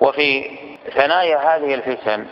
وفي ثنايا هذه الفتن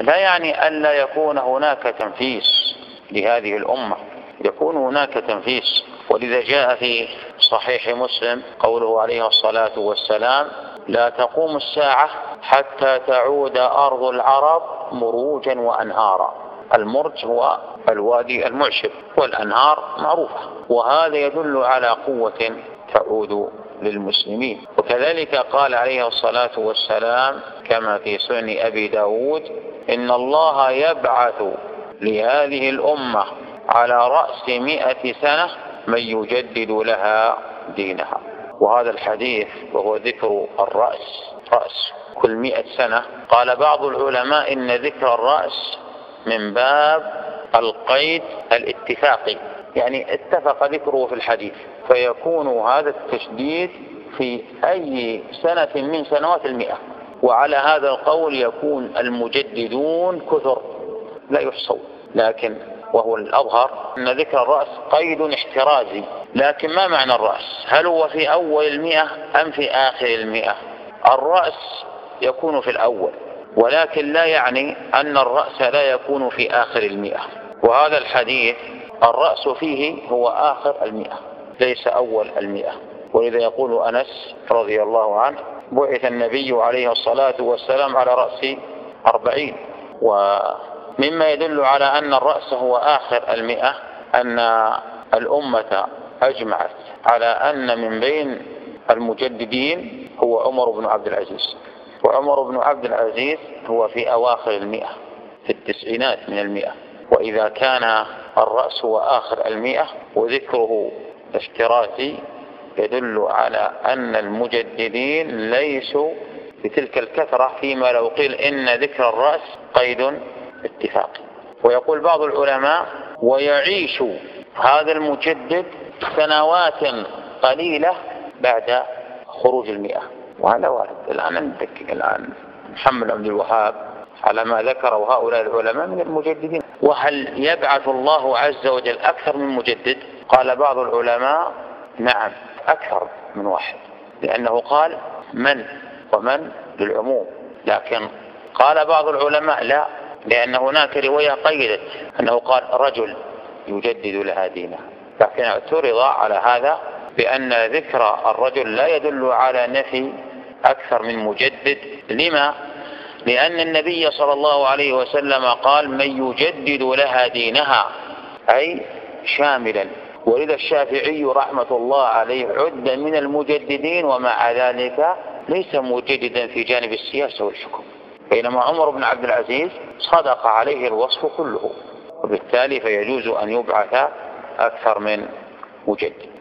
لا يعني ألا يكون هناك تنفيس لهذه الأمة. يكون هناك تنفيس. ولذا جاء في صحيح مسلم قوله عليه الصلاة والسلام لا تقوم الساعة حتى تعود أرض العرب مروجا وأنهارا. المرج هو الوادي المعشب والأنهار معروفة. وهذا يدل على قوة تعود للمسلمين. وكذلك قال عليه الصلاة والسلام كما في سنن أبي داود إن الله يبعث لهذه الأمة على رأس مئة سنة من يجدد لها دينها. وهذا الحديث وهو ذكر الرأس رأس كل مئة سنة. قال بعض العلماء إن ذكر الرأس من باب القيد الاتفاقي. يعني اتفق ذكره في الحديث. فيكون هذا التشديد في أي سنة من سنوات المئة. وعلى هذا القول يكون المجددون كثر. لا يحصون لكن وهو الأظهر أن ذكر الرأس قيد احترازي. لكن ما معنى الرأس؟ هل هو في أول المئة أم في آخر المئة؟ الرأس يكون في الأول. ولكن لا يعني أن الرأس لا يكون في آخر المئة. وهذا الحديث الرأس فيه هو آخر المئة ليس أول المئة. ولذا يقول أنس رضي الله عنه بعث النبي عليه الصلاة والسلام على رأس أربعين. ومما يدل على أن الرأس هو آخر المئة أن الأمة أجمعت على أن من بين المجددين هو عمر بن عبد العزيز. وعمر بن عبد العزيز هو في أواخر المئة في التسعينات من المئة. وإذا كان الرأس هو آخر المئة وذكره اشتراكي يدل على أن المجددين ليسوا بتلك الكثرة فيما لو قيل إن ذكر الرأس قيد اتفاقي ويقول بعض العلماء ويعيش هذا المجدد سنوات قليلة بعد خروج المئة. وهذا وارد الآن عندك الآن محمد عبد الوهاب على ما ذكره هؤلاء العلماء من المجددين. وهل يبعث الله عز وجل أكثر من مجدد؟ قال بعض العلماء نعم أكثر من واحد لأنه قال من ومن للعموم. لكن قال بعض العلماء لا لأن هناك رواية قيدت أنه قال رجل يجدد لها دينها لكن اعترض على هذا بأن ذكر الرجل لا يدل على نفي أكثر من مجدد. لما؟ لأن النبي صلى الله عليه وسلم قال من يجدد لها دينها أي شاملا. ولذا الشافعي رحمة الله عليه عد من المجددين ومع ذلك ليس مجددا في جانب السياسة والحكم بينما عمر بن عبد العزيز صدق عليه الوصف كله وبالتالي فيجوز أن يبعث أكثر من مجدد.